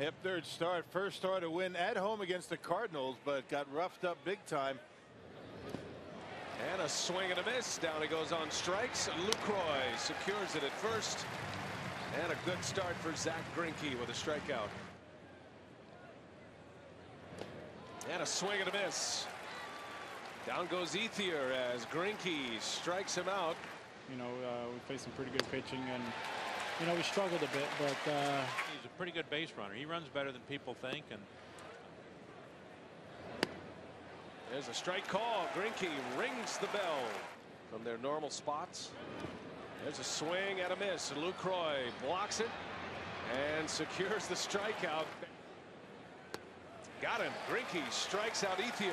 Yep, third start. First start to win at home against the Cardinals, but got roughed up big time. And a swing and a miss. Down he goes on strikes. Lucroy secures it at first. And a good start for Zack Greinke with a strikeout. And a swing and a miss. Down goes Ethier as Greinke strikes him out. You know, uh, we faced some pretty good pitching, and you know we struggled a bit, but uh, he's a pretty good base runner. He runs better than people think, and there's a strike call. Greinke rings the bell from their normal spots. There's a swing and a miss. And Lucroy blocks it and secures the strikeout. Got him. Greinke strikes out Ethier.